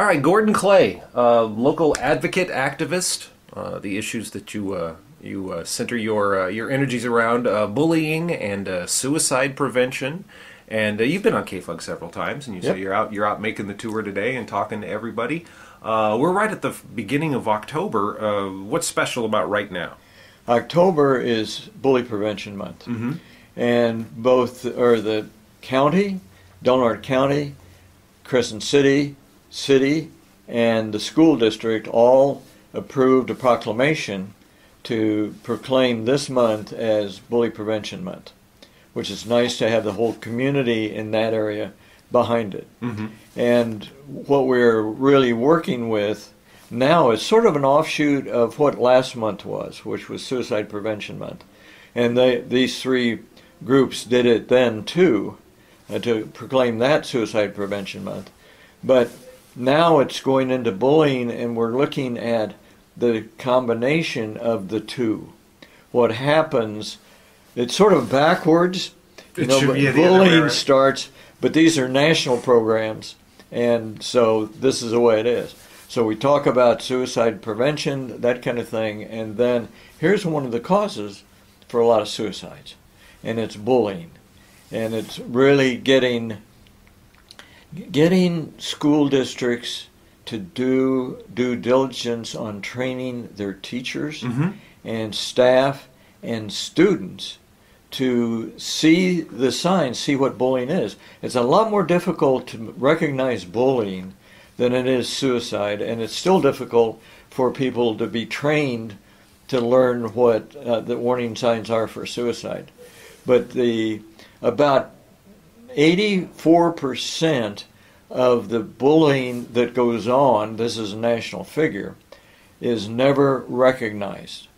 All right, Gordon Clay, uh, local advocate, activist. Uh, the issues that you uh, you uh, center your uh, your energies around uh, bullying and uh, suicide prevention. And uh, you've been on KFUG several times, and you Yep. say you're out you're out making the tour today and talking to everybody. Uh, we're right at the beginning of October. Uh, what's special about right now? October is Bully Prevention Month, Mhm. and both or the county, Del Norte County, Crescent City, City, and the school district all approved a proclamation to proclaim this month as Bully Prevention Month, which is nice to have the whole community in that area behind it. Mm-hmm. And what we're really working with now is sort of an offshoot of what last month was, which was Suicide Prevention Month. And they, these three groups did it then too, uh, to proclaim that Suicide Prevention Month. But now it's going into bullying, and we're looking at the combination of the two. What happens, it's sort of backwards. You It know, should be the other way, bullying right? starts, but these are national programs, and so this is the way it is. So we talk about suicide prevention, that kind of thing, and then here's one of the causes for a lot of suicides, and it's bullying, and it's really getting getting school districts to do due diligence on training their teachers Mm-hmm. and staff and students to see the signs, see what bullying is. It's a lot more difficult to recognize bullying than it is suicide, and it's still difficult for people to be trained to learn what uh, the warning signs are for suicide. But the about 84% of the bullying that goes on, this is a national figure, is never recognized.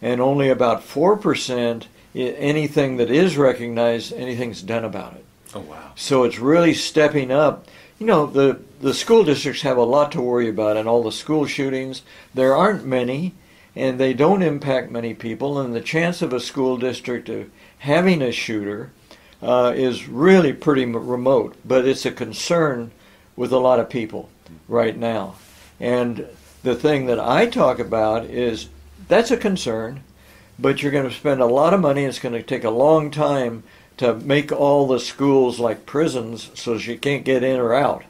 And only about 4%, anything that is recognized, anything's done about it. Oh wow. So it's really stepping up. You know, the, the school districts have a lot to worry about, and all the school shootings, there aren't many, and they don't impact many people, and the chance of a school district of having a shooter uh, is really pretty remote, but it's a concern with a lot of people right now. And the thing that I talk about is that's a concern, but you're going to spend a lot of money. It's going to take a long time to make all the schools like prisons so she can't get in or out.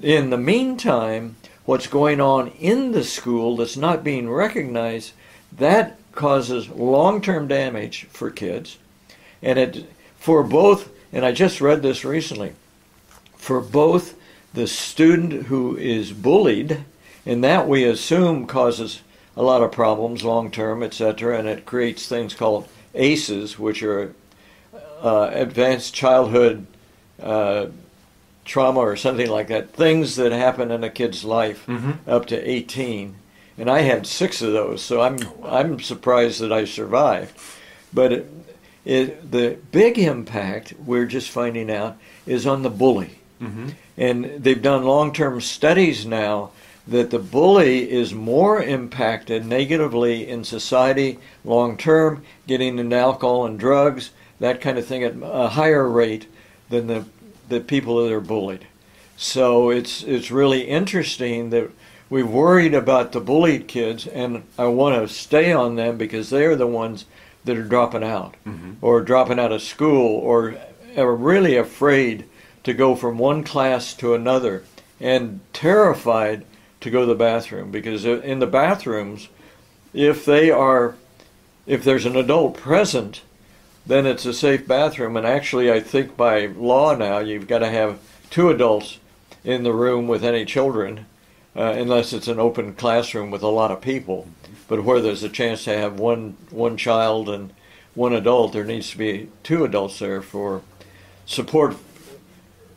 In the meantime, what's going on in the school that's not being recognized, that causes long-term damage for kids. And it for both, and I just read this recently, for both the student who is bullied, and that we assume causes a lot of problems long term, etc., and it creates things called ACEs, which are uh, advanced childhood uh, trauma or something like that, things that happen in a kid's life Mm-hmm. up to 18. And I had six of those, so I'm I'm surprised that I survived. But it, it, the big impact we're just finding out is on the bully. Mm-hmm. And they've done long term studies now that the bully is more impacted negatively in society long term, getting into alcohol and drugs, that kind of thing at a higher rate than the, the people that are bullied. So it's, it's really interesting that we've worried about the bullied kids, and I want to stay on them because they're the ones that are dropping out Mm-hmm. or dropping out of school or are really afraid to go from one class to another and terrified to go to the bathroom because in the bathrooms if they are if there's an adult present then it's a safe bathroom and actually I think by law now you've got to have two adults in the room with any children uh, unless it's an open classroom with a lot of people but where there's a chance to have one one child and one adult there needs to be two adults there for support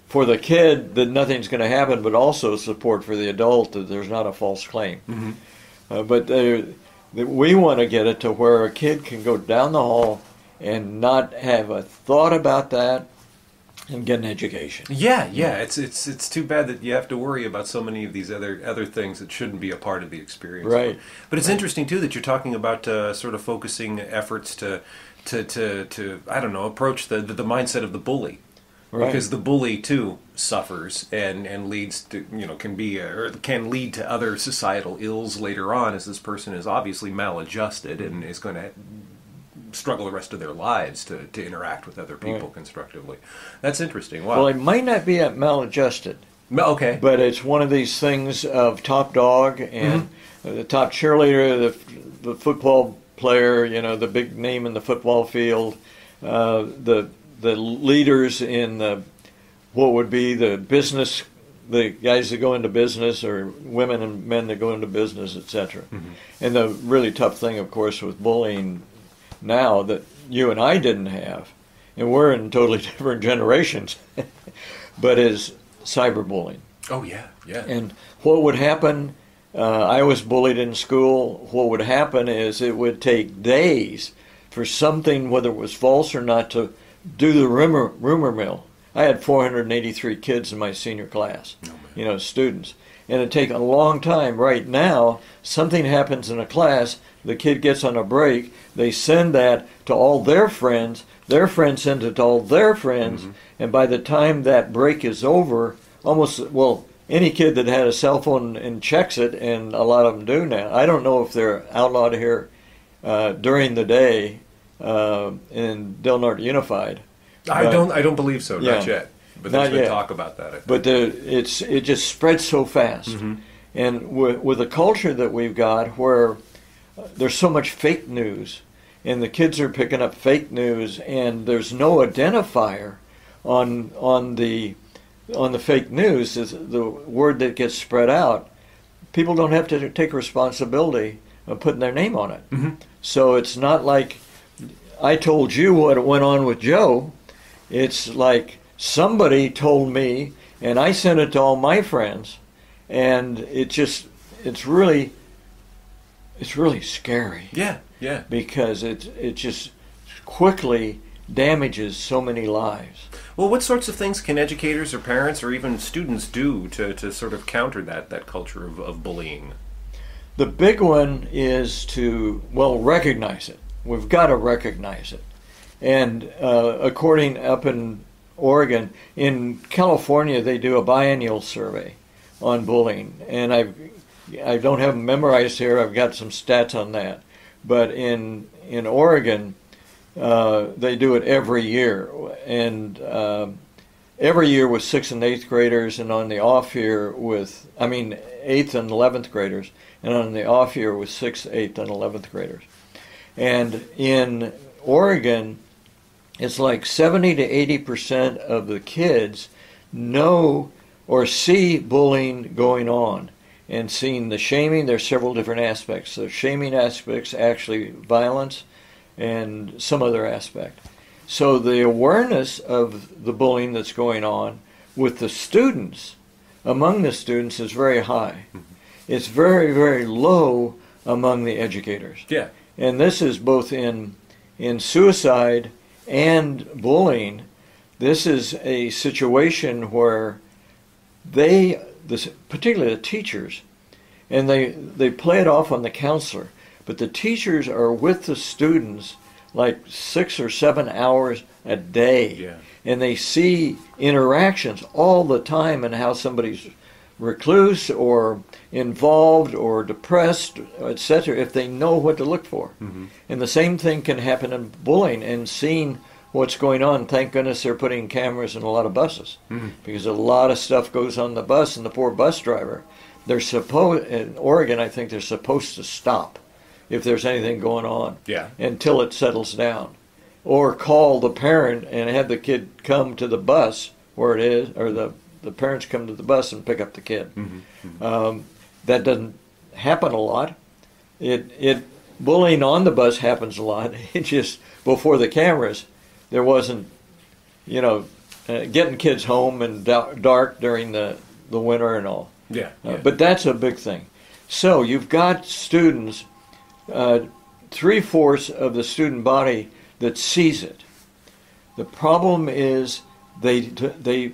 for the kid that nothing's going to happen, but also support for the adult that there's not a false claim. Mhm. Uh, but that we want to get it to where a kid can go down the hall and not have a thought about that and get an education. Yeah, yeah. It's it's it's too bad that you have to worry about so many of these other other things that shouldn't be a part of the experience. Right. But it's interesting too that you're talking about uh, sort of focusing efforts to to to to I don't know approach the the, the mindset of the bully. Right. because the bully too suffers and and leads to you know can be uh, or can lead to other societal ills later on as this person is obviously maladjusted and is going to struggle the rest of their lives to, to interact with other people Right. constructively. That's interesting. Wow. Well, it might not be at maladjusted, okay. but it's one of these things of top dog and the top cheerleader, the, the football player, you know, the big name in the football field, uh, the the leaders in the what would be the business, the guys that go into business, or women and men that go into business, etc. And the really tough thing, of course, with bullying now that you and I didn't have, and we're in totally different generations, but is cyberbullying. oh yeah, yeah. And what would happen? Uh, I was bullied in school. What would happen is it would take days for something, whether it was false or not, to do the rumor rumor mill. I had 483 kids in my senior class, you know, students, and it'd take a long time. Right now, something happens in a class, the kid gets on a break, they send that to all their friends, their friends send it to all their friends, and by the time that break is over, almost well, any kid that had a cell phone and checks it, and a lot of them do now. I don't know if they're outlawed here uh, during the day uh, in Del Norte Unified. I but- don't I don't believe so. Not yet. But Not been yet. talk about that. I think. but the, it's it just spreads so fast, Mm-hmm. and with, with the culture that we've got, where there's so much fake news, and the kids are picking up fake news, and there's no identifier on on the on the fake news is the word that gets spread out. People don't have to take responsibility of putting their name on it. Mhm. So it's not like I told you what went on with Joe. It's like somebody told me, and I sent it to all my friends, and it just it's really it's really scary yeah, yeah. because it it just quickly damages so many lives. Well, what sorts of things can educators or parents or even students do to, to sort of counter that, that culture of, of bullying? The big one is to well recognize it. We've got to recognize it, and uh, according up in Oregon, in California they do a biennial survey on bullying, and I I don't have them memorized here. I've got some stats on that, but in in Oregon uh, they do it every year, and uh, every year with sixth and eighth graders, and on the off year with I mean eighth and eleventh graders, and on the off year with sixth, eighth, and eleventh graders. And in Oregon, it's like 70 to 80 percent of the kids know or see bullying going on and seeing the shaming. There's several different aspects. The shaming aspects, actually violence, and some other aspect. So the awareness of the bullying that's going on with the students, among the students, is very high. Mm-hmm. It's very, very low among the educators Yeah. and this is both in in suicide and bullying. This is a situation where they, this, particularly the teachers, and they they play it off on the counselor, but the teachers are with the students like six or seven hours a day, Yeah. and they see interactions all the time and how somebody's recluse or involved or depressed, etc., if they know what to look for. Mm-hmm. And the same thing can happen in bullying and seeing what's going on. Thank goodness they're putting cameras in a lot of buses mm-hmm. because a lot of stuff goes on the bus, and the poor bus driver, they're supposed in Oregon, I think they're supposed to stop if there's anything going on Yeah. until it settles down. Or call the parent and have the kid come to the bus where it is, or the, the parents come to the bus and pick up the kid. Mm-hmm. Um, that doesn't happen a lot. It, it bullying on the bus happens a lot. It just before the cameras, there wasn't, you know, uh, getting kids home and dark during the, the winter and all. Yeah. Uh. But that's a big thing. So you've got students, uh, three fourths of the student body that sees it. The problem is they they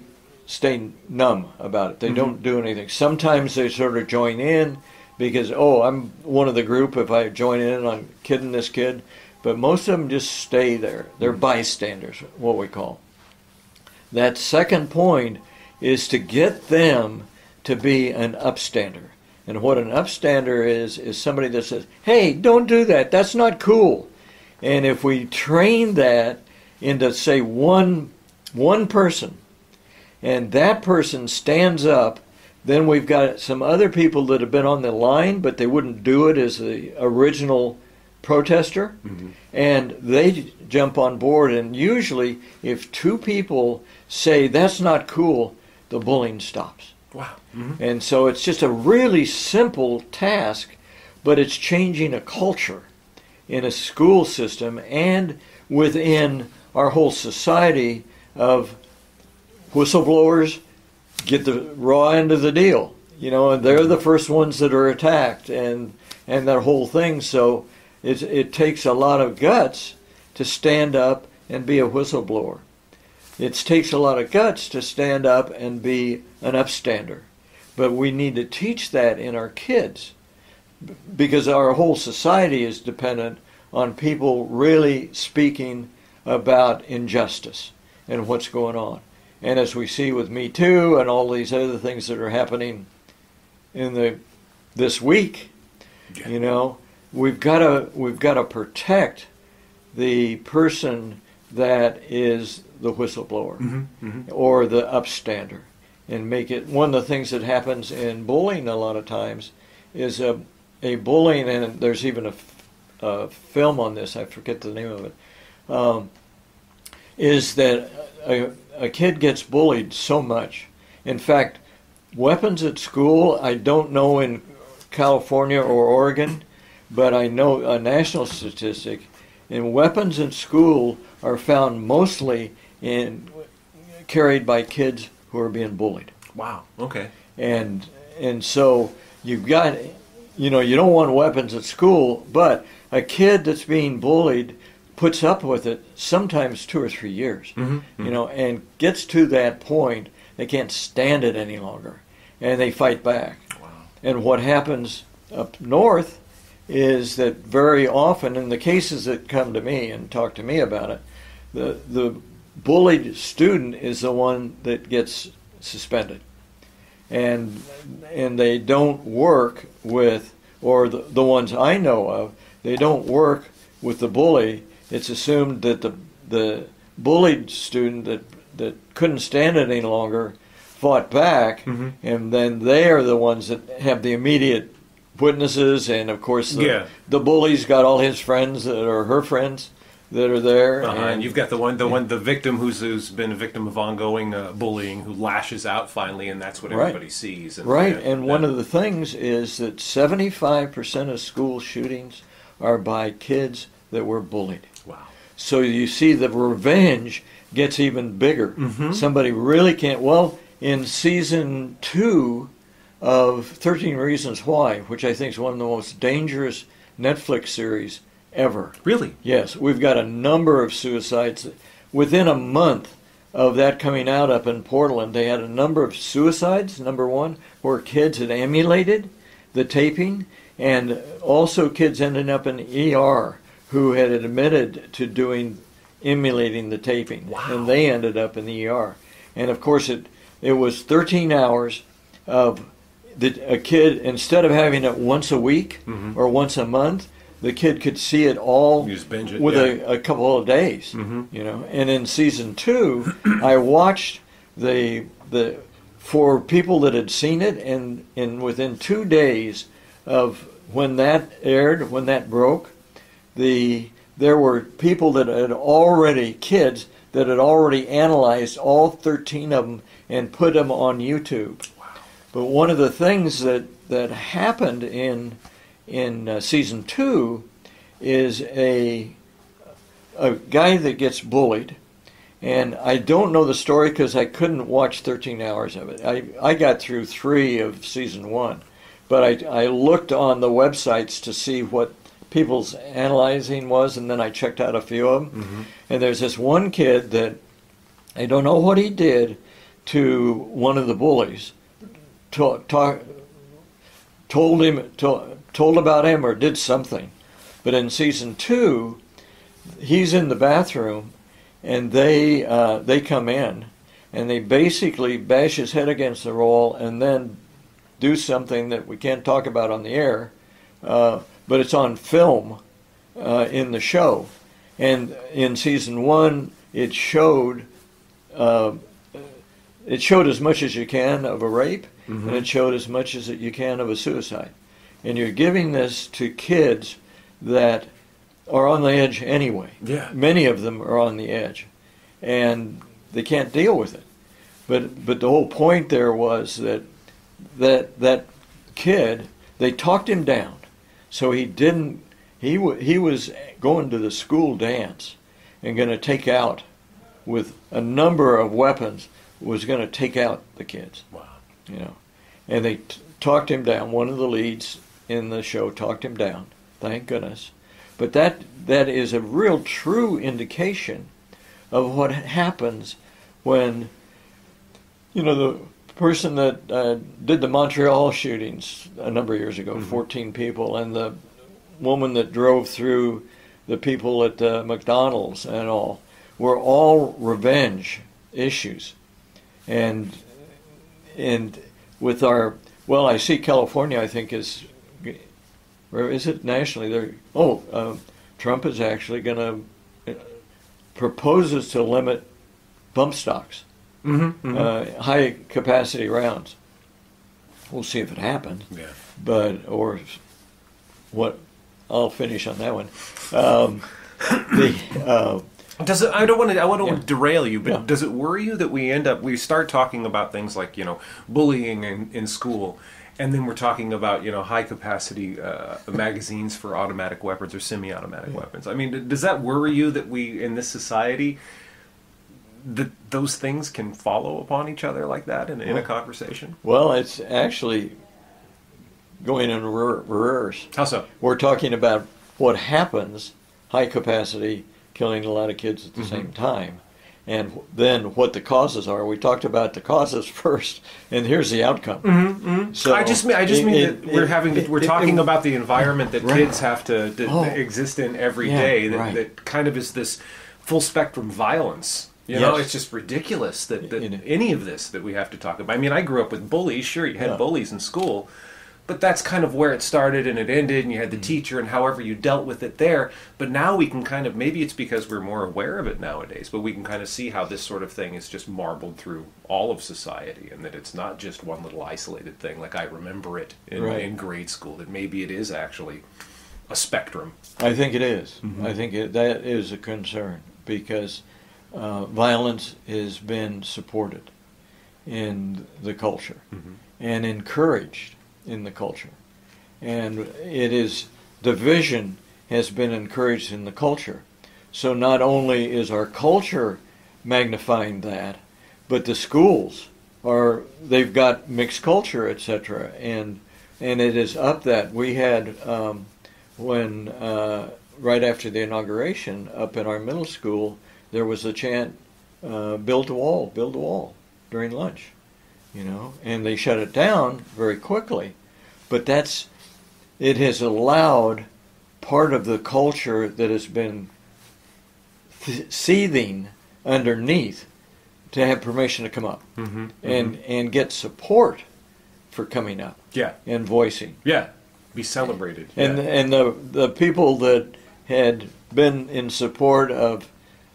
stay numb about it. They mm-hmm. don't do anything. Sometimes they sort of join in because oh I'm one of the group. If I join in on kidding this kid, but most of them just stay there. They're mm-hmm. bystanders, what we call. that second point is to get them to be an upstander. And what an upstander is, is somebody that says, hey, don't do that. That's not cool. And if we train that into, say, one, one person, and that person stands up, then we've got some other people that have been on the line, but they wouldn't do it as the original protester, mm-hmm. and they jump on board. And usually, if two people say that's not cool, the bullying stops. Wow. Mm-hmm. And so it's just a really simple task, but it's changing a culture in a school system and within our whole society of whistleblowers get the raw end of the deal. You know, and they're the first ones that are attacked and and that whole thing. So it, it takes a lot of guts to stand up and be a whistleblower. It takes a lot of guts to stand up and be an upstander. But we need to teach that in our kids because our whole society is dependent on people really speaking about injustice and what's going on. And as we see with Me Too and all these other things that are happening in the this week, yeah. you know, we've got to we've got to protect the person that is the whistleblower mm-hmm, mm-hmm. or the upstander and make it one of the things that happens in bullying a lot of times is a a bullying and there's even a, a film on this I forget the name of it um, is that a, a kid gets bullied so much in fact weapons at school I don't know in California or Oregon but I know a national statistic, and weapons in school are found mostly in carried by kids who are being bullied. Wow. Okay. And and so you've got, you know, you don't want weapons at school, but a kid that's being bullied puts up with it sometimes two or three years, mm-hmm. you know, and gets to that point they can't stand it any longer, and they fight back. Wow. And what happens up north is that very often, in the cases that come to me and talk to me about it, the the bullied student is the one that gets suspended, and and they don't work with, or the the ones I know of, they don't work with the bully. It's assumed that the the bullied student that that couldn't stand it any longer fought back, mm-hmm. and then they are the ones that have the immediate witnesses, and of course the, yeah. the bully's got all his friends that are her friends that are there. Uh-huh. And, and, you've got the one, the one, the victim who's who's been a victim of ongoing uh, bullying, who lashes out finally, and that's what everybody right. sees. And, right, and one of the things is that seventy-five percent of school shootings are by kids that were bullied. Wow. So you see, the revenge gets even bigger. Mm-hmm. Somebody really can't. Well, in season two, of 13 Reasons Why, which I think is one of the most dangerous Netflix series ever. Really? Yes. We've got a number of suicides. Within a month of that coming out up in Portland, they had a number of suicides, number one, where kids had emulated the taping, and also kids ending up in ER who had admitted to doing emulating the taping. Wow. And they ended up in the ER. And of course, it, it was 13 hours of the, a kid instead of having it once a week mm-hmm. or once a month, the kid could see it all it, with yeah. a, a, couple of days. Mm-hmm. You know, and in season two, I watched the the for people that had seen it, and and within two days of when that aired, when that broke, the there were people that had already kids that had already analyzed all 13 of them and put them on YouTube. But one of the things that, that happened in in uh, season two is a a guy that gets bullied, and I don't know the story because I couldn't watch 13 hours of it. I I got through three of season one, but I I looked on the websites to see what people's analyzing was, and then I checked out a few of them. Mm-hmm. And there's this one kid that I don't know what he did to one of the bullies talk, talk, told him to, told about him or did something. But in season two, he's in the bathroom, and they uh, they come in and they basically bash his head against the wall and then do something that we can't talk about on the air, uh, but it's on film uh, in the show. And in season one, it showed uh, it showed as much as you can of a rape, Mm-hmm. and it showed as much as you can of a suicide. And you're giving this to kids that are on the edge anyway. Yeah. Many of them are on the edge, and they can't deal with it. But but the whole point there was that that that kid they talked him down, so he didn't. He he was going to the school dance and going to take out with a number of weapons was going to take out the kids Wow. you know. And they t- talked him down. One of the leads in the show talked him down. Thank goodness. But that that is a real true indication of what happens when you know the person that uh, did the Montreal shootings a number of years ago, 14 people, and the woman that drove through the people at uh, McDonald's and all were all revenge issues. And and with our well, I see California. I think is where is it nationally? There. Oh, uh, Trump is actually going to proposes to limit bump stocks, Mm-hmm. uh, high capacity rounds. We'll see if it happens, yeah. but or what. I'll finish on that one. Um, the uh, Does it? I don't want to. I don't want to derail you, but Yeah. does it worry you that we end up we start talking about things like you know bullying in, in school, and then we're talking about you know high capacity uh, magazines for automatic weapons or semi-automatic weapons. I mean, does that worry you that we in this society that those things can follow upon each other like that in, in a conversation? well, it's actually going in reverse. How so? We're talking about what happens, high capacity, killing a lot of kids at the same time, and then what the causes are. We talked about the causes first, and here's the outcome. Mm-hmm, So I just mean I just it- mean it- that we're having we're talking about the environment that Right. kids have to, to Oh. exist in every Yeah, day. That, right. that kind of is this full spectrum violence. You know, Yes. it's just ridiculous that, that any of this that we have to talk about. I mean, I grew up with bullies. Sure, you had Yeah. bullies in school, but that's kind of where it started and it ended. And you had the teacher and however you dealt with it there. But now we can kind of maybe it's because we're more aware of it nowadays. But we can kind of see how this sort of thing is just marbled through all of society, and that it's not just one little isolated thing like I remember it in, Right. in grade school. That maybe it is actually a spectrum. I think it is. Mm-hmm. I think it, that is a concern because uh, violence has been supported in the culture Mm-hmm. and encouraged in the culture. And it is, division has been encouraged in the culture. So not only is our culture magnifying that, but the schools are, they've got mixed culture, etc. And, and it is up that. We had, um, when uh, right after the inauguration up in our middle school, there was a chant, uh, "Build a wall, build a wall," during lunch, you know, and they shut it down very quickly. But that's it has allowed part of the culture that has been th- seething underneath to have permission to come up Mm-hmm. and and get support for coming up Yeah, and voicing. yeah, be celebrated. And yeah. and the the people that had been in support of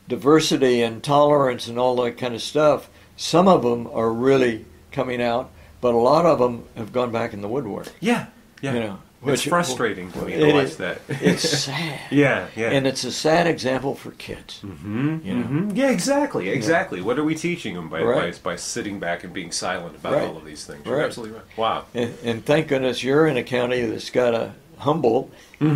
diversity and tolerance and all that kind of stuff, some of them are really coming out, but a lot of them have gone back in the woodwork. yeah, yeah. You know, it's which- frustrating to me It to watch that. It's sad. yeah, yeah. And it's a sad example for kids. hmm you know. Yeah, exactly, exactly. What are we teaching them by, Right. by by sitting back and being silent about Right. all of these things? You're Right. absolutely right. Wow. And, and thank goodness you're in a county that's got a Humboldt, That's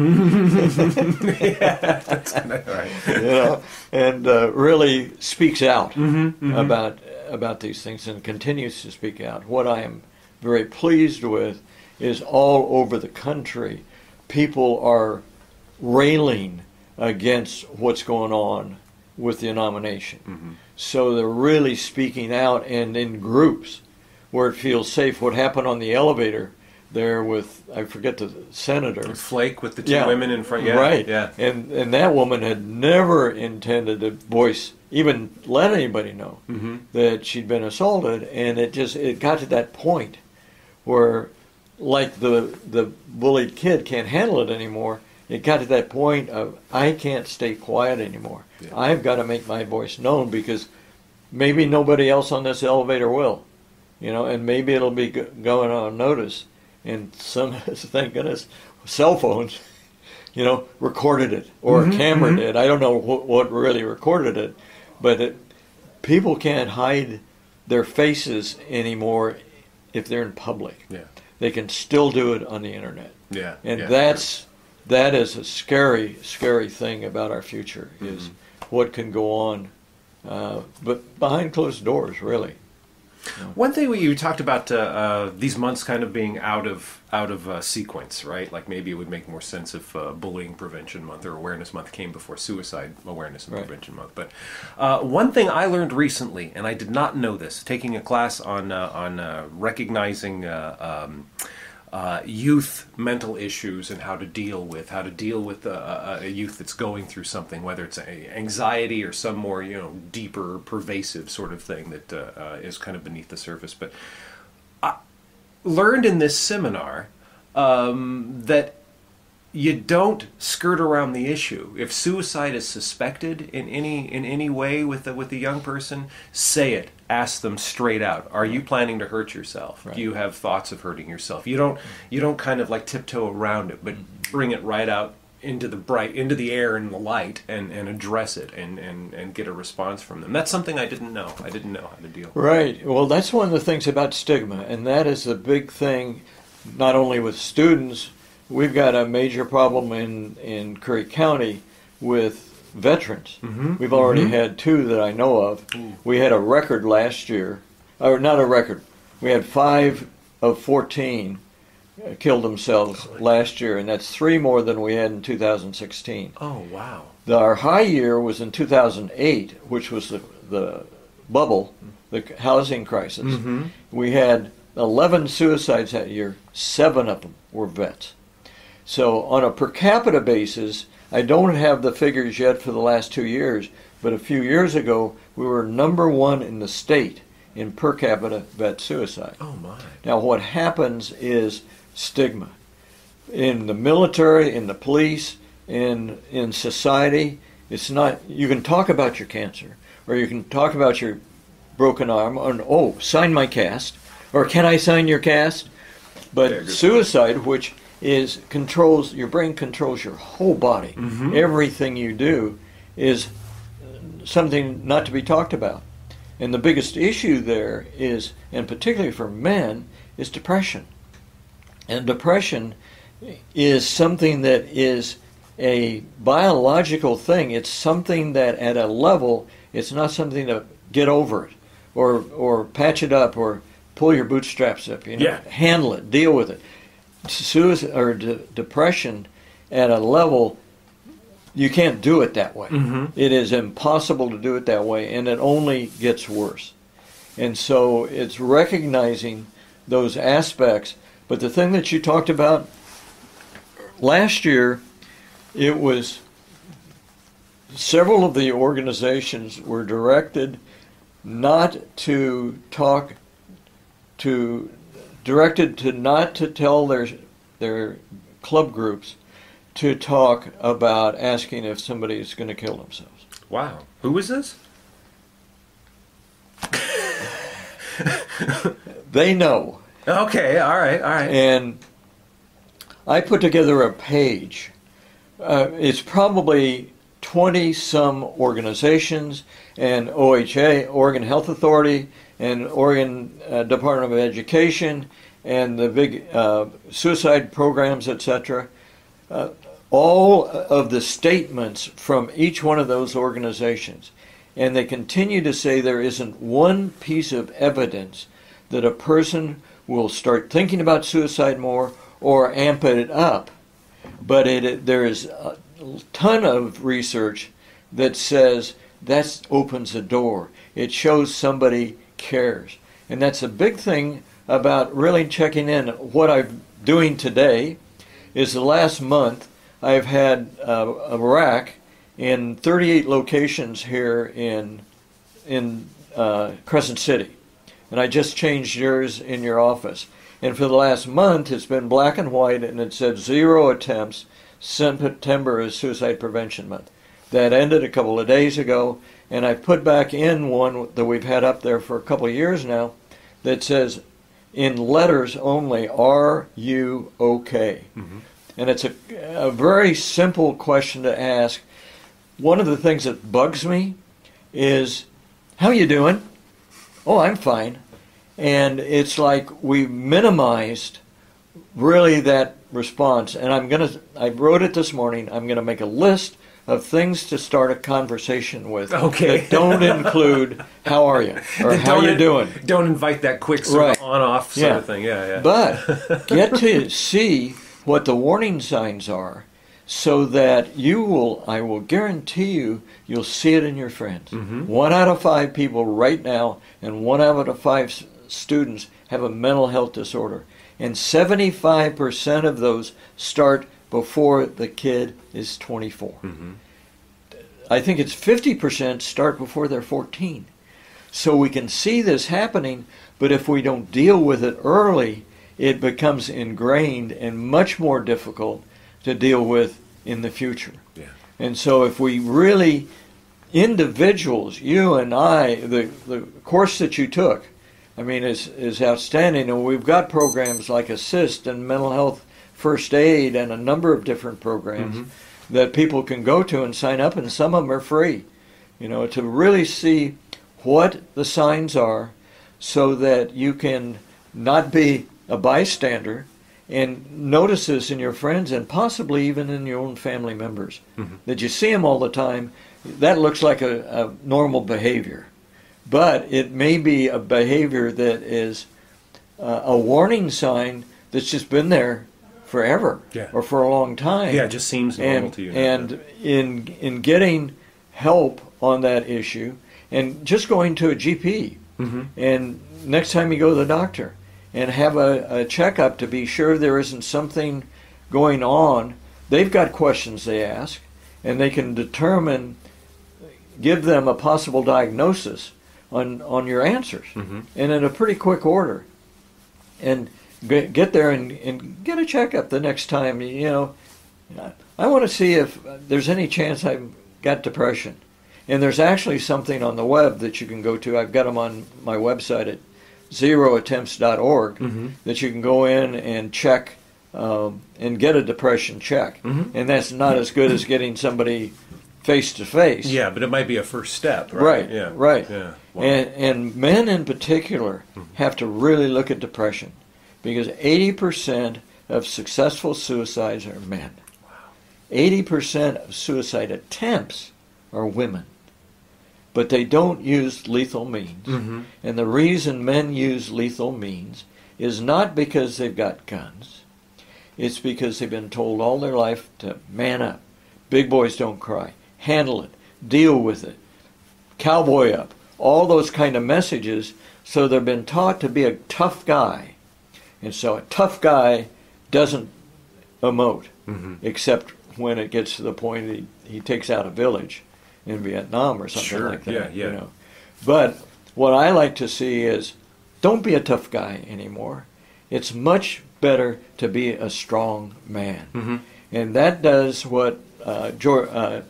right. you know, and uh, really speaks out Mm-hmm, about about these things and continues to speak out. What I am very pleased with is all over the country, people are railing against what's going on with the nomination. Mm-hmm. So they're really speaking out and in groups where it feels safe. What happened on the elevator there with I forget the senator. Flake with the two Yeah. women in front. Yeah, right. Yeah. And and that woman had never intended to voice, even let anybody know Mm-hmm. that she'd been assaulted, and it just it got to that point where, like the the bullied kid can't handle it anymore. It got to that point of I can't stay quiet anymore. Yeah. I've got to make my voice known because maybe nobody else on this elevator will, you know, and maybe it'll be going on notice. And some, thank goodness, cell phones, you know, recorded it or Mhm, a camera mhm. did. I don't know what, what really recorded it, but it, people can't hide their faces anymore if they're in public. Yeah. They can still do it on the internet, Yeah. and yeah. that's that is a scary, scary thing about our future is Mm-hmm. what can go on, uh, but behind closed doors, really. One thing we you talked about uh, uh, these months kind of being out of out of uh, sequence, right? Like maybe it would make more sense if uh, Bullying Prevention Month or Awareness Month came before Suicide Awareness and Right. Prevention Month. But uh, one thing I learned recently, and I did not know this, taking a class on uh, on uh, recognizing. Uh, um, uh, youth mental issues and how to deal with how to deal with a, a, youth that's going through something, whether it's anxiety or some more you know deeper, pervasive sort of thing that uh, uh, is kind of beneath the surface. But I learned in this seminar um, that you don't skirt around the issue. If suicide is suspected in any in any way with a, with a young person, say it. Ask them straight out. Are you planning to hurt yourself? Right. Do you have thoughts of hurting yourself? You don't you don't kind of like tiptoe around it, but bring it right out into the bright into the air and the light and, and address it and, and, and get a response from them. That's something I didn't know. I didn't know how to deal. Right. Well, that's one of the things about stigma, and that is the big thing, not only with students. We've got a major problem in in Curry County with veterans. Mhm, We've already mhm. had two that I know of. We had a record last year, or not a record. We had five of fourteen uh, killed themselves last year, and that's three more than we had in 2016. Oh wow. The, our high year was in 2008, which was the, the bubble, the housing crisis. Mm-hmm. We had 11 suicides that year, seven of them were vets. So, on a per capita basis, I don't have the figures yet for the last two years, but a few years ago, we were number one in the state in per capita vet suicide. Oh my. Now, what happens is stigma. In the military, in the police, in in society, it's not. You can talk about your cancer, or you can talk about your broken arm, and oh, sign my cast, or can I sign your cast? But suicide, which is controls your brain, controls your whole body. Mhm. Everything you do is something not to be talked about. And the biggest issue there is, and particularly for men, is depression. And depression is something that is a biological thing. It's something that at a level, it's not something to get over it or or patch it up or pull your bootstraps up, you know. Yeah. Handle it, deal with it. Suicide or de- depression at a level you can't do it that way. Mhm. It is impossible to do it that way, and it only gets worse. And so it's recognizing those aspects. But the thing that you talked about last year, it was several of the organizations were directed not to talk to directed to not to tell their their club groups to talk about asking if somebody is going to kill themselves. Wow. Who was this? They know. Okay. All right. All right. And I put together a page. Uh, it's probably 20 some organizations and OHA, Oregon Health Authority, and Oregon uh, Department of Education, and the big uh, suicide programs, etc. Uh, all of the statements from each one of those organizations. And they continue to say there isn't one piece of evidence that a person will start thinking about suicide more or amp it up. But it, there is a ton of research that says that opens a door. It shows somebody cares. And that's a big thing about really checking in. What I'm doing today is the last month I've had uh, a rack in 38 locations here in in uh, Crescent City, and I just changed yours in your office. And for the last month, it's been black and white, and it said zero attempts. September is Suicide Prevention Month. That ended a couple of days ago, and I put back in one that we've had up there for a couple of years now that says, in letters only, Are you okay? Mm-hmm. And it's a, a very simple question to ask. One of the things that bugs me is, How are you doing? Oh, I'm fine. And it's like we minimized really that response. And I'm going to, I wrote it this morning, I'm going to make a list of things to start a conversation with Okay. that don't include how are you or how you doing. Don't invite that quick sort Right. of on-off sort Yeah. of thing. Yeah, yeah. But get to see what the warning signs are so that you will, I will guarantee you, you'll see it in your friends. Mhm. One out of five people right now and one out of five s- students have a mental health disorder. And 75% of those start before the kid is 24. Mhm. I think it's 50% start before they're 14. So we can see this happening, but if we don't deal with it early, it becomes ingrained and much more difficult to deal with in the future. Yeah. And so if we really, individuals, you and I, the, the course that you took, I mean, is, is outstanding. And we've got programs like ASIST and Mental Health First Aid and a number of different programs Mhm. that people can go to and sign up, and some of them are free. You know, to really see what the signs are so that you can not be a bystander and notice this in your friends and possibly even in your own family members. Mhm. That you see them all the time, that looks like a, a normal behavior. But it may be a behavior that is uh, a warning sign that's just been there forever Yeah. or for a long time Yeah, it just seems normal and, to you. and in in getting help on that issue and just going to a GP Mhm. and next time you go to the doctor and have a, a checkup to be sure there isn't something going on they've got questions they ask and they can determine give them a possible diagnosis on on your answers Mhm. and in a pretty quick order and get, get there and, and get a checkup the next time you know I want to see if there's any chance I've got depression. And there's actually something on the web that you can go to. I've got them on my website at zeroattempts.org Mhm. that you can go in and check um, and get a depression check. Mhm. And that's not as good as getting somebody face to face. Yeah, but it might be a first step, right? Right, Yeah. right. Yeah. Wow. And, and men in particular have to really look at depression because 80% of successful suicides are men. 80% of suicide attempts are women. But they don't use lethal means. Mhm. And the reason men use lethal means is not because they've got guns. It's because they've been told all their life to man up. Big boys don't cry. Handle it. Deal with it. Cowboy up. All those kind of messages. So they've been taught to be a tough guy. And so a tough guy doesn't emote Mhm. except when it gets to the point he, he takes out a village in Vietnam or something Sure, like that. yeah, yeah. You know. But what I like to see is don't be a tough guy anymore. It's much better to be a strong man. Mhm. And that does what uh, Jor- uh,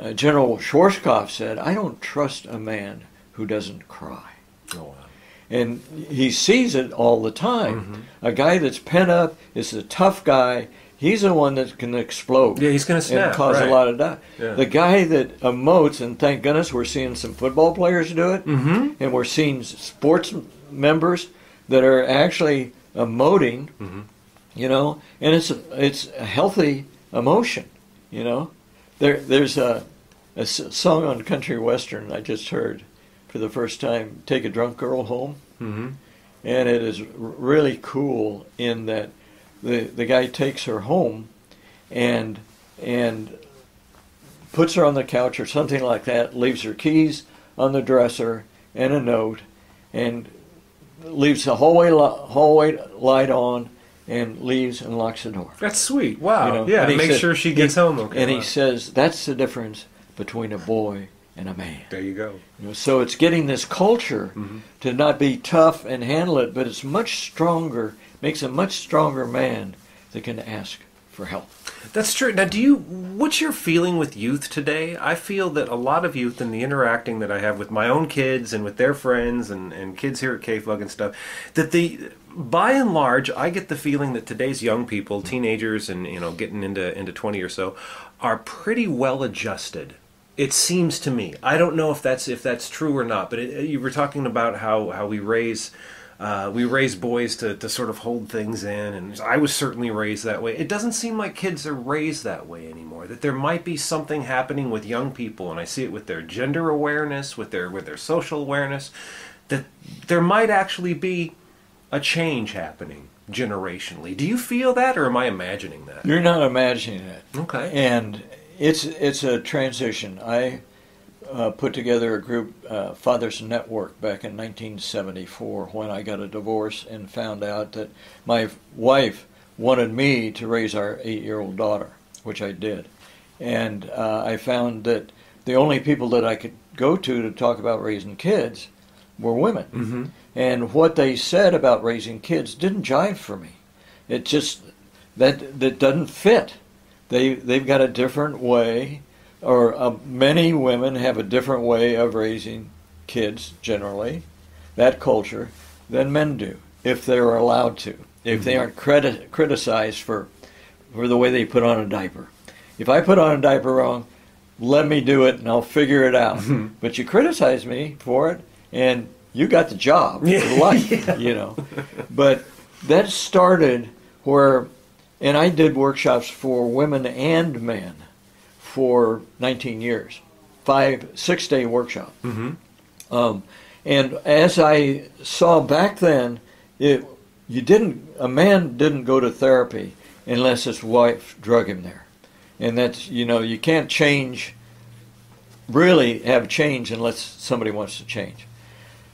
uh, General Schwarzkopf said I don't trust a man who doesn't cry. Oh, wow. And he sees it all the time. Mm-hmm. A guy that's pent up is a tough guy. He's the one that can explode Yeah, he's going to snap. and cause right. a lot of die. Yeah. The guy that emotes, and thank goodness we're seeing some football players do it, Mhm. and we're seeing sports members that are actually emoting. Mhm. You know, and it's a, it's a healthy emotion. You know, there there's a, a song on country western I just heard for the first time. Take a drunk girl home Mhm. and it is really cool in that the the guy takes her home and and puts her on the couch or something like that leaves her keys on the dresser and a note and leaves the hallway li- hallway light on and leaves and locks the door. That's sweet. Wow. You know, yeah. Make said- sure she gets he- home. Okay. And he says that's the difference between a boy and a man. there you go. You know, so it's getting this culture Mm-hmm. to not be tough and handle it, but it's much stronger, makes a much stronger man that can ask for help. That's true. Now, do you? What's your feeling with youth today? I feel that a lot of youth, and the interacting that I have with my own kids and with their friends and, and kids here at KFUG and stuff, that the by and large, I get the feeling that today's young people, teenagers, and you know, getting into into twenty or so, are pretty well adjusted. It seems to me. I don't know if that's if that's true or not. But it, you were talking about how how we raise. Uh, we raise boys to, to sort of hold things in, and I was certainly raised that way. It doesn't seem like kids are raised that way anymore. That there might be something happening with young people, and I see it with their gender awareness, with their with their social awareness, that there might actually be a change happening generationally. Do you feel that, or am I imagining that? You're not imagining it. Okay. And it's it's a transition. I uh, put together a group, uh, Fathers Network, back in 1974 when I got a divorce and found out that my wife wanted me to raise our eight-year-old daughter, which I did. And uh, I found that the only people that I could go to to talk about raising kids were women. Mm-hmm. And what they said about raising kids didn't jive for me. It just that that doesn't fit. They they've got a different way, or uh, many women have a different way of raising kids generally, that culture, than men do if they're allowed to. If they aren't criti- criticized for for the way they put on a diaper. If I put on a diaper wrong, let me do it and I'll figure it out. But you criticize me for it, and you got the job Yeah. for life, you know. But that started where, and I did workshops for women and men for 19 years, five, six day workshop. Mm-hmm. Um, and as I saw back then, it you didn't a man didn't go to therapy unless his wife drug him there, and that's you know you can't change, really have change unless somebody wants to change,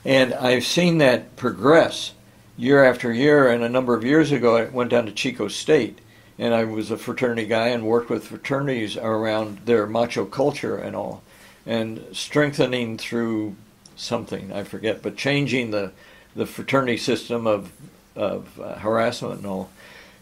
and I've seen that progress year after year. And a number of years ago, I went down to Chico State, and I was a fraternity guy and worked with fraternities around their macho culture and all, and strengthening through something I forget, but changing the the fraternity system of of uh, harassment and all.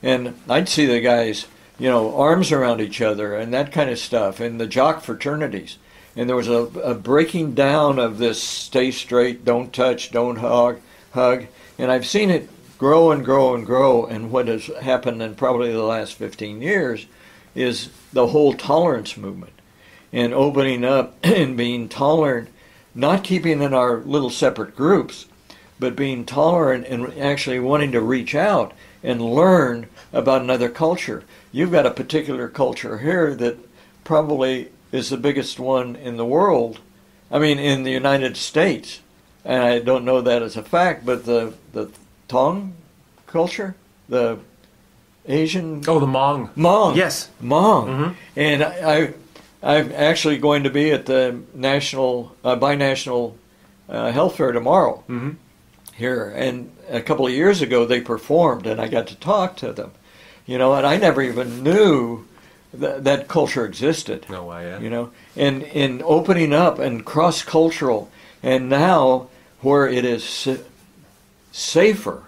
And I'd see the guys, you know, arms around each other and that kind of stuff, and the jock fraternities. And there was a, a breaking down of this stay straight, don't touch, don't hug, hug. And I've seen it grow and grow and grow. And what has happened in probably the last 15 years is the whole tolerance movement and opening up and being tolerant, not keeping in our little separate groups, but being tolerant and actually wanting to reach out and learn about another culture. You've got a particular culture here that probably is the biggest one in the world. I mean, in the United States. And I don't know that as a fact, but the, the Tong culture, the Asian Oh, the Hmong. Hmong. Yes. Hmong. Mhm. And I, I, I'm actually going to be at the national, uh, binational uh, health fair tomorrow Mm-hmm. here. And a couple of years ago, they performed, and I got to talk to them. You know, and I never even knew that that culture existed. No, I. Uh, You know, and in opening up and cross cultural, and now where it is safer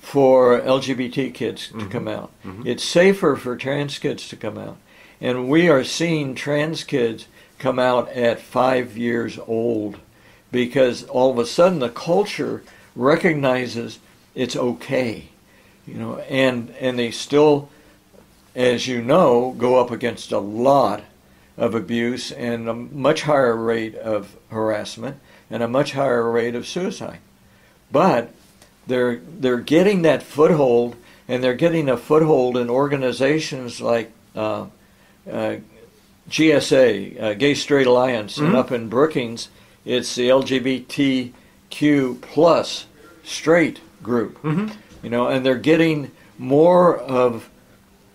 for LGBT kids to mm-hmm. come out, mm-hmm. it's safer for trans kids to come out, and we are seeing trans kids come out at five years old because all of a sudden the culture recognizes it's okay, you know, and and they still, as you know, go up against a lot of abuse and a much higher rate of harassment and a much higher rate of suicide. But they're they're getting that foothold, and they're getting a foothold in organizations like uh, uh, GSA, uh, Gay Straight Alliance, and Mhm. up in Brookings, it's the LGBTQ plus straight group. Mhm. You know, and they're getting more of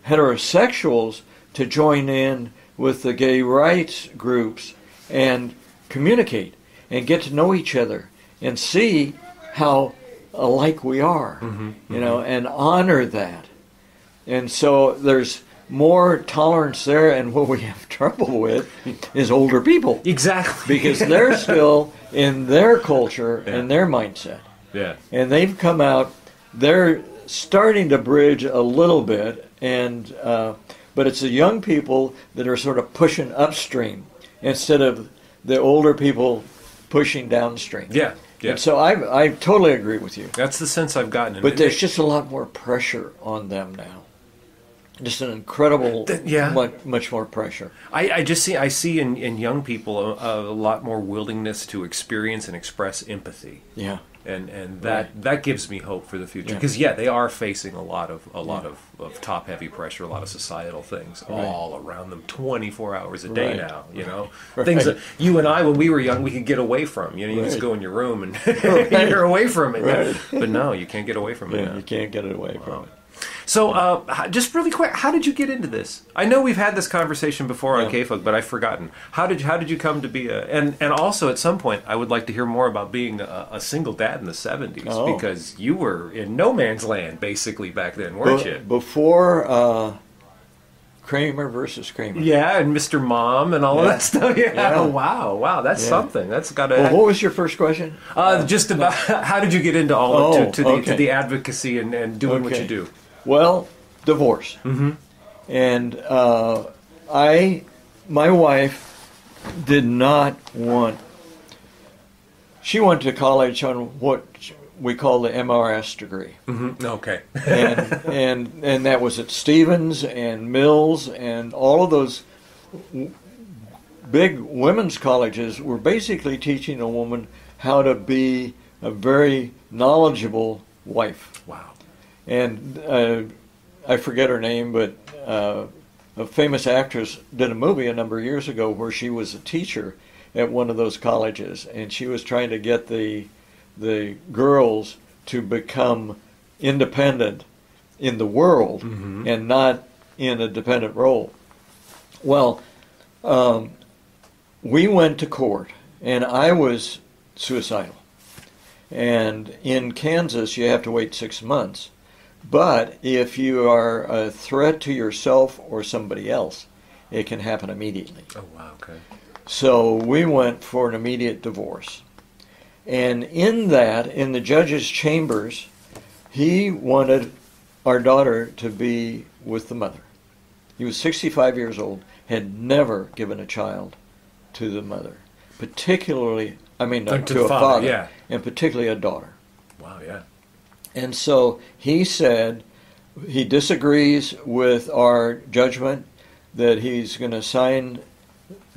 heterosexuals to join in with the gay rights groups and communicate and get to know each other and see how alike we are, Mhm. you know, and honor that. And so there's more tolerance there, and what we have trouble with is older people Exactly. because they're still in their culture and their mindset. yeah. And they've come out, they're starting to bridge a little bit, and uh, but it's the young people that are sort of pushing upstream instead of the older people pushing downstream. Yeah. Yeah. And so I, I totally agree with you. That's the sense I've gotten. But there's just a lot more pressure on them now. Just an incredible, uh, Th- yeah. much, much more pressure. I, I just see I see in, in young people a, a lot more willingness to experience and express empathy, Yeah. And and that Right. that gives me hope for the future because yeah. they are facing a lot of a lot of, of top heavy pressure, a lot of societal things Right. all around them, twenty four hours a day Right. now. You know things that you and I when we were young we could get away from. You know, you just go in your room and you're away from it. But no, you can't get away from it. Yeah, now. you can't get it away from it. So, uh, just really quick, how did you get into this? I know we've had this conversation before on Yeah. KFUG, but I've forgotten. How did how did you come to be a and and also at some point I would like to hear more about being a, a single dad in the seventies Oh. because you were in no man's land basically back then, weren't Be- you? Before uh, Kramer versus Kramer. Yeah, and Mr. Mom and all of that stuff. Yeah. Yeah. wow, wow, that's Yeah. something. That's got to. Well, what was your first question? uh, just about how did you get into all Oh, to, to the to the advocacy and, and doing what you do? Well, divorce. Mm-hmm. And uh, I, my wife, did not want. She went to college on what we call the MRS degree, Mhm. Okay. and and and that was at Stephens and Mills and all of those w- big women's colleges were basically teaching a woman how to be a very knowledgeable wife. And uh, I forget her name, but uh, a famous actress did a movie a number of years ago where she was a teacher at one of those colleges, and she was trying to get the the girls to become independent in the world and not in a dependent role. Well, um, we went to court, and I was suicidal. And in Kansas, you have to wait six months. But if you are a threat to yourself or somebody else, it can happen immediately. Oh wow. Okay. So we went for an immediate divorce. And in that, in the judge's chambers, he wanted our daughter to be with the mother. He was 65 years old, had never given a child to the mother, particularly, I mean, to, to a father, father, yeah. and particularly a daughter. And so he said he disagrees with our judgment that he's going to sign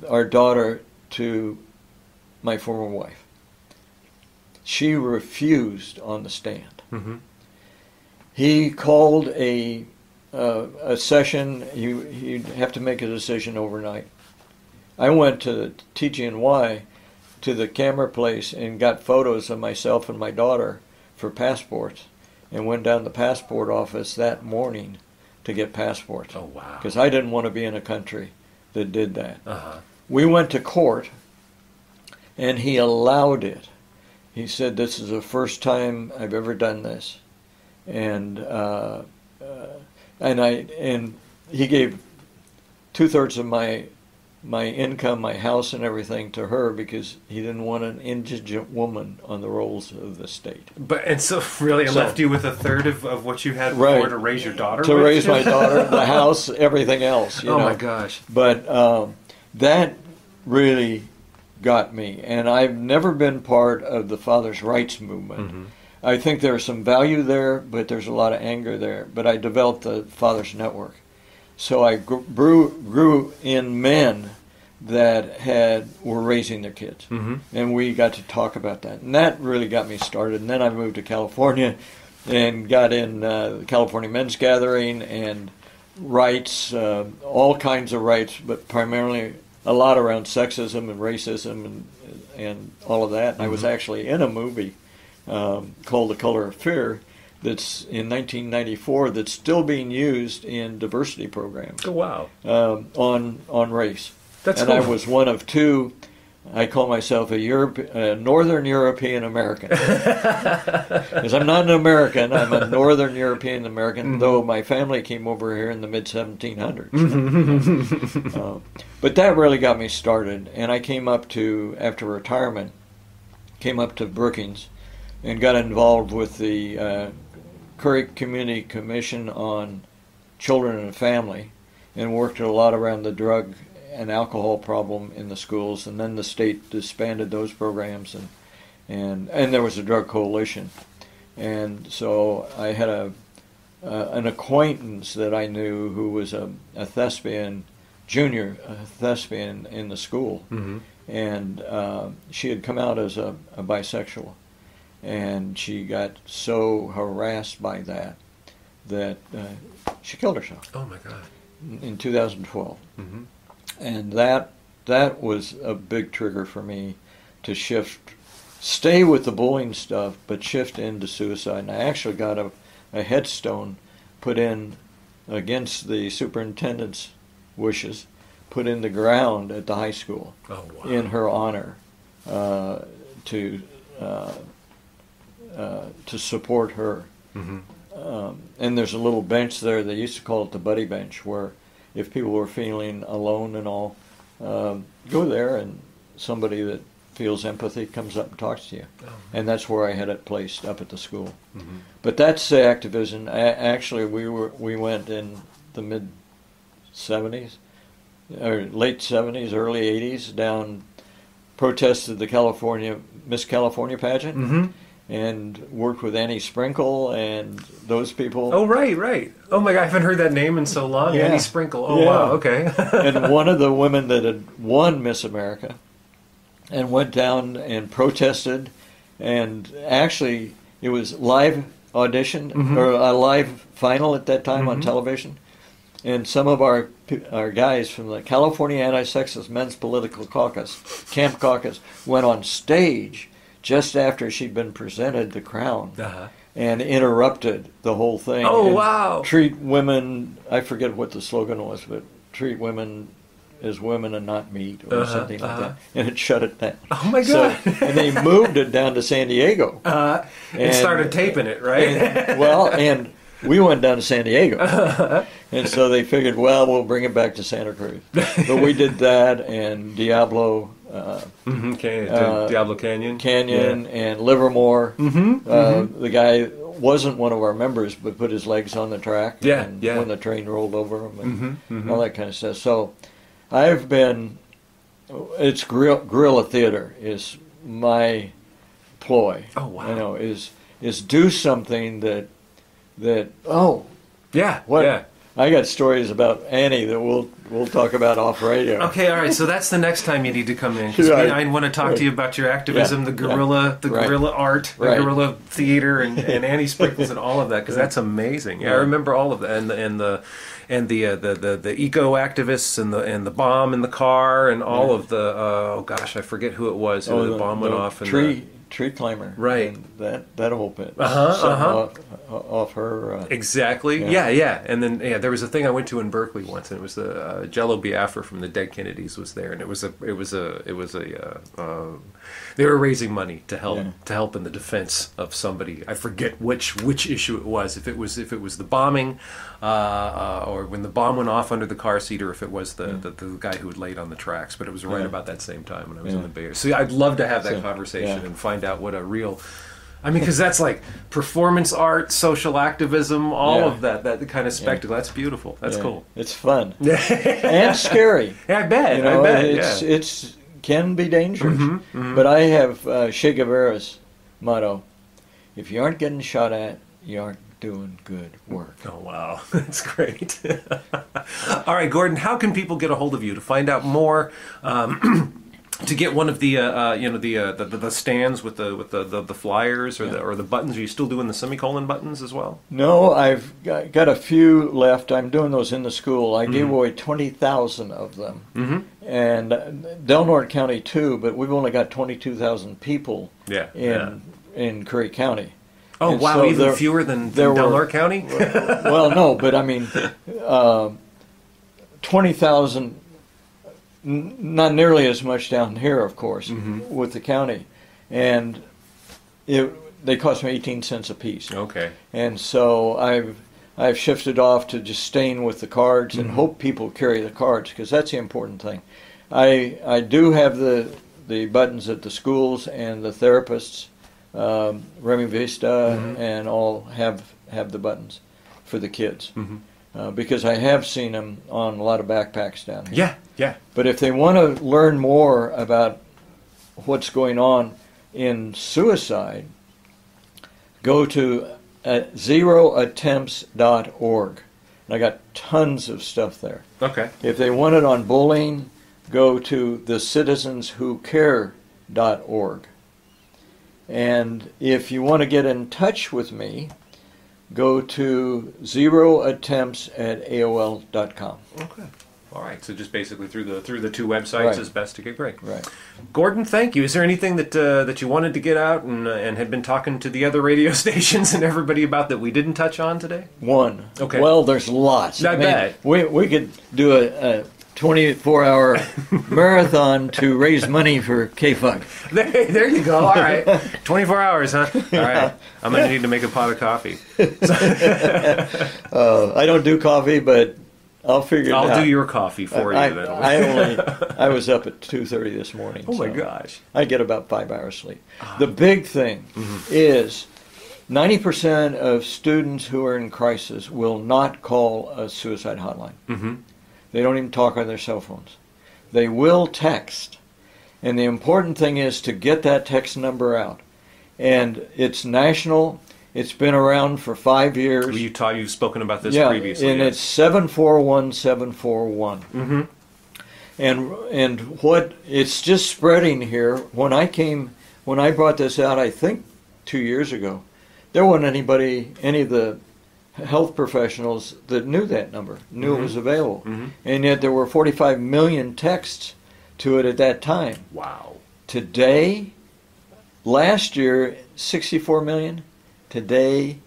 our daughter to my former wife. She refused on the stand. Mm-hmm. He called a uh, a session. He he'd have to make a decision overnight. I went to the TG&Y to the camera place and got photos of myself and my daughter for passports, and went down to the passport office that morning to get passports Oh wow. because I didn't want to be in a country that did that. Uh huh. We went to court, and he allowed it. He said, "This is the first time I've ever done this," and uh, uh, and I and he gave two thirds of my my income, my house, and everything to her because he didn't want an indigent woman on the rolls of the state. But and so really, it So- left you with a third of, of what you had before Right. to raise your daughter. To with? raise my daughter, the house, everything else. You oh know? my gosh. But um, that really got me, and I've never been part of the father's rights movement. Mhm. I think there's some value there, but there's a lot of anger there. But I developed the Father's Network, so I grew grew in men that had were raising their kids, Mm-hmm. and we got to talk about that, and that really got me started. And then I moved to California, and got in uh, the California Men's Gathering and rights, uh, all kinds of rights, but primarily a lot around sexism and racism and and all of that. And I was actually in a movie um, called The Color of Fear that's in 1994 that's still being used in diversity programs Oh wow. um, on on race. That's and cool. I was one of two I call myself a, Europe, a Northern European American because I'm not an American. I'm a Northern European American, Mm-hmm. though my family came over here in the mid 1700s. uh, but that really got me started, and I came up to after retirement, came up to Brookings, and got involved with the uh, Curry Community Commission on Children and Family, and worked a lot around the drug and alcohol problem in the schools, and then the state disbanded those programs, and and and there was a drug coalition, and so I had a uh, an acquaintance that I knew who was a, a thespian, junior a thespian in the school, Mm-hmm. and uh, she had come out as a, a bisexual, and she got so harassed by that that uh, she killed herself Oh my God. in 2012 Mm-hmm. and that that was a big trigger for me to shift stay with the bullying stuff but shift into suicide and i actually got a, a headstone put in against the superintendent's wishes put in the ground at the high school Oh wow. in her honor uh, to uh, uh, to support her Mm-hmm. um, and there's a little bench there. They used to call it the buddy bench, where if people were feeling alone and all, um, go there and somebody that feels empathy comes up and talks to you. Oh. And that's where I had it placed up at the school. Mm-hmm. But that's the activism. A- actually, we were we went in the mid '70s or late '70s, early '80s down protested the California Miss California pageant Mm-hmm. And worked with Annie Sprinkle and those people. Oh right, right. Oh my God, I haven't heard that name in so long. Yeah. Annie Sprinkle. Oh Yeah. wow. Okay. and one of the women that had won Miss America and went down and protested and actually it was live audition Mhm. or a live final at that time on Mhm. television and some of our our guys from the California Anti-Sexist Men's Political Caucus, Camp Caucus, went on stage just after she'd been presented the crown uh-huh. and interrupted the whole thing. Oh wow. Treat women. I forget what the slogan was, but treat women as women and not meat, or Uh-huh, something like uh-huh. that. And it shut it down. Oh my So, God. and they moved it down to San Diego. uh, and, And- started taping it, right? And- well, and we went down to San Diego, and so they figured, well, we'll bring it back to Santa Cruz. But we did that, and Diablo uh, mm-hmm. Okay. Uh, Diablo Canyon. Canyon and Livermore. Mm-hmm. Uh, the guy wasn't one of our members, but put his legs on the track. Yeah, and yeah. When the train rolled over him, and Mm-hmm. Mm-hmm. all that kind of stuff. So, I've been. It's guerrilla theater is my ploy. Oh, wow. You know, is is do something that that oh Yeah. what Yeah. I got stories about Annie that we'll we'll talk about off radio. Okay, all right. So that's the next time you need to come in 'cause Right. I want to talk to you about your activism, Yeah, the yeah. guerrilla, the Right. guerrilla art, the Right. guerrilla theater, and, and Annie Sprinkles and all of that because that's amazing. Yeah, I remember all of that, and the and the and the uh, the, the the eco activists and the and the bomb in the car and all of the uh, oh gosh, I forget who it was who the, bomb went off and tree tree climber. Right. And that that whole bit. Uh-huh, uh-huh. Off, off her. Uh, Exactly. Yeah. Yeah. yeah, And then yeah, there was a thing I went to in Berkeley once, and it was the uh, Jello Biafra from the Dead Kennedys was there, and it was a it was a it was a uh, uh, they were raising money to help Yeah. to help in the defense of somebody. I forget which which issue it was. If it was if it was the bombing, uh, uh, or when the bomb went off under the car seat, or if it was the, the, the guy who had laid on the tracks. But it was right Yeah. about that same time when I was in the Bay Area. So yeah, I'd love to have that So, conversation yeah. and find out what a real I mean, because that's like performance art, social activism, all Yeah. of that, that kind of spectacle. That's beautiful. That's yeah, cool. It's fun and scary. I bet. You know, I bet. it's yeah. it's can be dangerous. Mhm, mhm. But I have uh, Che Guevara's motto: if you aren't getting shot at, you aren't doing good work. Oh wow, that's great. All right, Gordon, how can people get a hold of you to find out more? Um, to get one of the uh, uh, you know the, uh, the the stands with the with the, the, the flyers or the or the buttons. Are you still doing the semicolon buttons as well? No, I've got, got a few left. I'm doing those in the school. I gave Mhm. away twenty thousand of them, Mm-hmm. and Del Norte County too. But we've only got twenty-two thousand people Yeah. in yeah. in Curry County. Oh and wow, so even there- fewer than, than Del Norte County. well, no, but I mean, uh, twenty thousand n- not nearly as much down here, of course, Mhm. with the county, and it they cost me 18 cents a piece. Okay. And so I've I've shifted off to just staying with the cards and Mhm. hope people carry the cards because that's the important thing. I I do have the the buttons at the schools and the therapists, um, Remi Vista Mhm. and all have have the buttons for the kids hmm uh, because I have seen them on a lot of backpacks down here. Yeah. Yeah. But if they want to learn more about what's going on in suicide, go to uh, zeroattempts.org. And I got tons of stuff there. Okay. If they want it on bullying, go to thecitizenswhocare.org. And if you want to get in touch with me, go to zeroattempts at AOL.com. Okay. All right. So just basically through the through the two websites Right. is best to get great. Right. Gordon, thank you. Is there anything that uh, that you wanted to get out and uh, and had been talking to the other radio stations and everybody about that we didn't touch on today? One. Okay. Well, there's lots. I bet. We, we could do a, a 24 hour marathon to raise money for KFUG. There, there you go. All right. 24 hours, huh? All right. I'm going to need to make a pot of coffee. Uh, I don't do coffee, but I'll figure it out. I'll do your coffee for I, you then. I only I was up at 2:30 this morning. oh my so gosh. I get about five hours sleep. The big thing is 90% of students who are in crisis will not call a suicide hotline. Mm-hmm. They don't even talk on their cell phones. They will text. And the important thing is to get that text number out. And it's national. It's been around for five years. You taught, you've spoken about this yeah, previously. and it's 741741. Mm-hmm. And and what it's just spreading here. When I came, when I brought this out, I think two years ago, there wasn't anybody, any of the health professionals that knew that number, knew Mhm. it was available, Mhm. and yet there were 45 million texts to it at that time. Wow. Today, last year, 64 million. Today,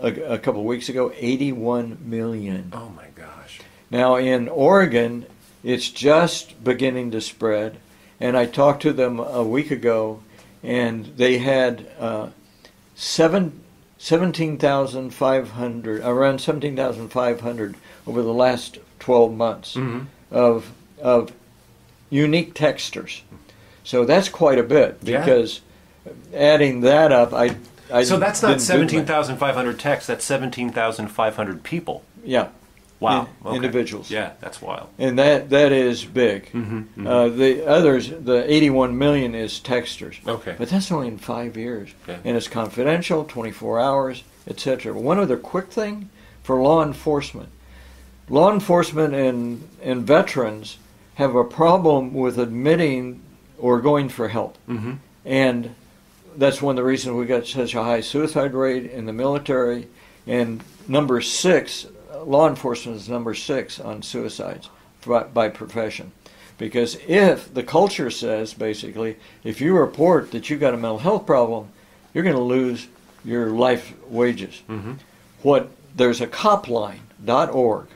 a, a couple of weeks ago, 81 million. Oh my gosh. Now in Oregon, it's just beginning to spread, and I talked to them a week ago, and they had uh, seven. 17,500, around 17,500 over the last 12 months Mm-hmm. of, of unique texters. So that's quite a bit Yeah. because adding that up, I, I So that's not didn't do the math. 17,500 texts, that's 17,500 people. Yeah, Wow. In- Okay. individuals. Yeah, that's wild. and that that is big. Mm-hmm. Uh, the others, the 81 million is texters. okay. But that's only in five years. Yeah. And it's confidential, 24 hours, etc. One other quick thing for law enforcement. Law enforcement and, and veterans have a problem with admitting or going for help. Mm-hmm. And that's one of the reasons we got such a high suicide rate in the military. And number six, law enforcement is number six on suicides by, by profession. Because if the culture says basically, if you report that you've got a mental health problem, you're going to lose your life wages. Mm-hmm. What there's a copline.org,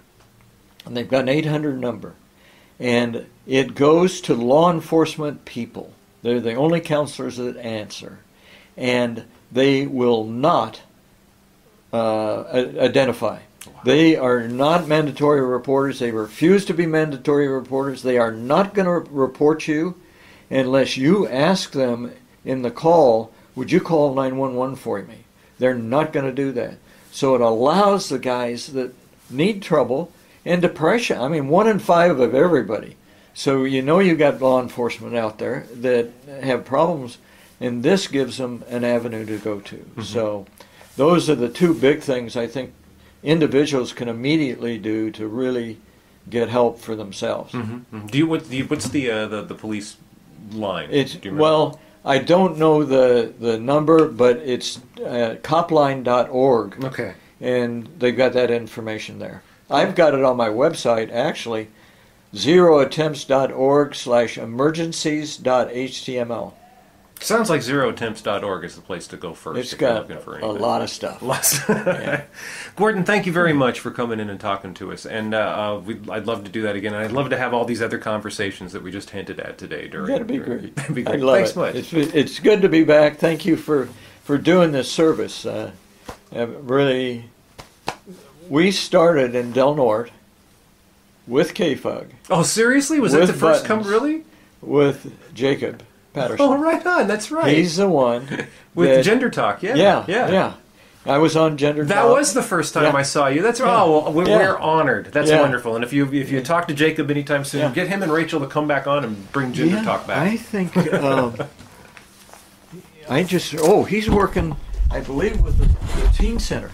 and they've got an 800 number, and it goes to law enforcement people. They're the only counselors that answer, and they will not uh, i- identify. They are not mandatory reporters. They refuse to be mandatory reporters. They are not going to report you unless you ask them in the call, would you call 911 for me? They're not going to do that. So it allows the guys that need trouble and depression. I mean, one in five of everybody. So you know you've got law enforcement out there that have problems, and this gives them an avenue to go to. Mm-hmm. So those are the two big things I think individuals can immediately do to really get help for themselves. Mm-hmm. Do you what? Do you, what's the, uh, the the police line? It's well, I don't know the the number, but it's uh, copline.org, Okay. and they've got that information there. I've got it on my website actually, zeroattempts.org slash emergencies.html. Sounds like zeroattempts.org is the place to go first. It's if you're got looking for a lot of stuff. Lots. Gordon, thank you very much for coming in and talking to us. And uh, uh, we'd, I'd love to do that again. And I'd love to have all these other conversations that we just hinted at today. During That'd be during- great. That'd be I great. love Thanks it. much. It's, it's good to be back. Thank you for, for doing this service. Uh, uh, really, we started in Del Norte with KFUG, oh, seriously? Was that the first come? Really? with Jacob Patterson. Oh, right on. That's right. He's the one With that- Gender Talk. Yeah. Yeah, Yeah. yeah, I was on Gender talk. That Talk. was the first time Yeah. I saw you. That's Yeah. oh, well, we're, we're honored. That's wonderful. And if you if you talk to Jacob anytime soon, get him and Rachel to come back on and bring Gender Talk back. I think um, I just oh he's working I believe with the, the teen center